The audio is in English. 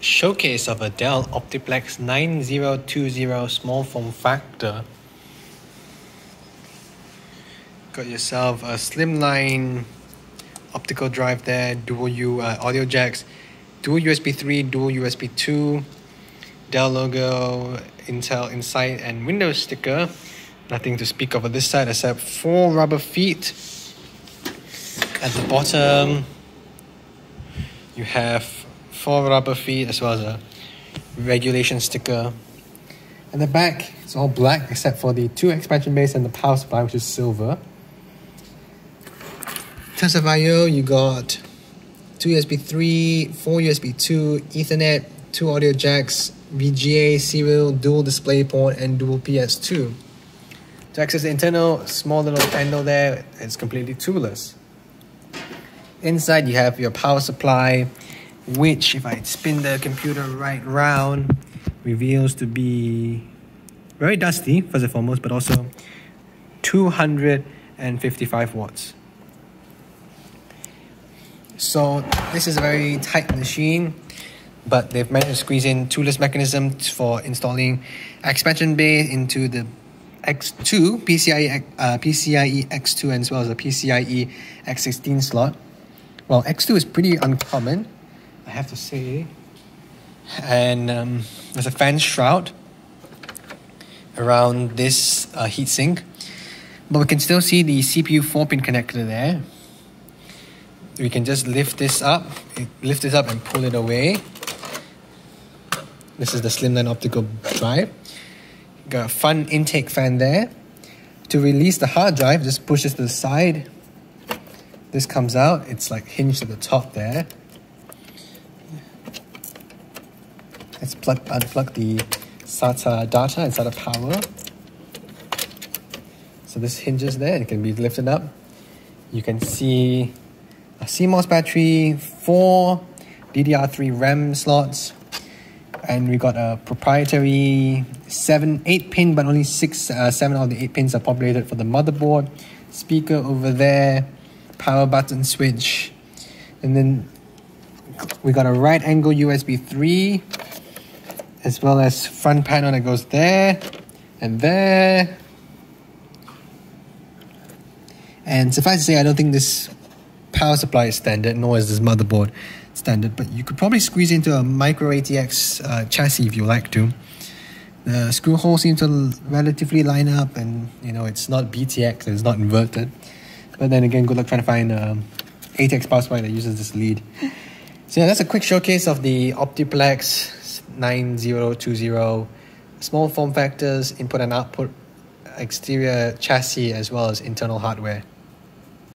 showcase of a Dell Optiplex 9020 small form factor. Got yourself a slimline optical drive there, dual U uh, audio jacks, dual USB 3, dual USB 2, Dell logo, Intel Inside, and Windows sticker. Nothing to speak of on this side except four rubber feet. At the bottom, you have four rubber feet as well as a regulation sticker. And the back is all black except for the two expansion bays and the power supply, which is silver. In terms of I/O, you got two USB 3, four USB 2, Ethernet, two audio jacks, VGA, serial, dual display port, and dual PS2. To access the internal, small little panel there, it's completely toolless. Inside, you have your power supply, which, if I spin the computer right round, reveals to be very dusty, first and foremost, but also 255 watts. So this is a very tight machine, but they've managed to squeeze in toolless mechanisms for installing expansion bay into the X2 PCIe uh, PCIe X2 as well as a PCIe X16 slot. Well, X2 is pretty uncommon, I have to say. And um, there's a fan shroud around this uh, heatsink, but we can still see the CPU 4 pin connector there we can just lift this up, lift this up and pull it away. This is the slimline optical drive. Got a fun intake fan there. To release the hard drive, just push this to the side. This comes out, it's like hinged at the top there. Let's plug unplug the SATA data inside of power. So this hinges there, it can be lifted up. You can see a CMOS battery, four DDR3 RAM slots, and we got a proprietary seven, eight pin, but only six, uh, seven of the eight pins are populated for the motherboard. Speaker over there, power button switch, and then we got a right angle USB 3, as well as front panel that goes there and there. And suffice to say, I don't think this power supply is standard, nor is this motherboard standard, but you could probably squeeze into a micro ATX uh, chassis if you like to. The screw holes seem to relatively line up, and you know it's not BTX, it's not inverted. But then again, good luck trying to find a um, ATX power supply that uses this lead. So yeah, that's a quick showcase of the Optiplex 9020 small form factors, input and output, exterior chassis, as well as internal hardware.